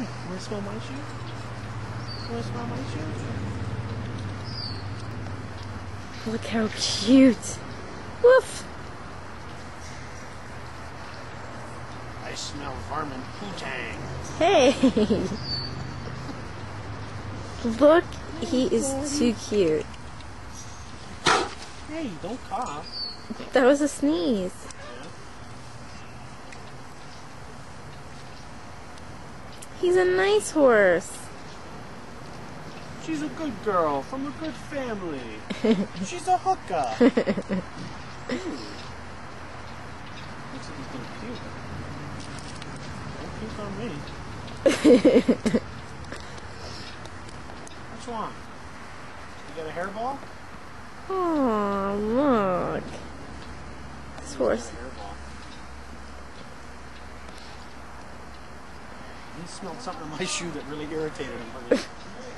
Want to smell my shoe? Want to smell my shoe? Look how cute. Woof. I smell varmint poo-tang. Hey. Look, he is too cute. Hey, don't cough. That was a sneeze. He's a nice horse. She's a good girl from a good family. She's a hooker. Ooh. Looks like he's gonna puke. Don't puke on me. What's wrong? You got a hairball? Oh, look. This horse. He smelled something in my shoe that really irritated him.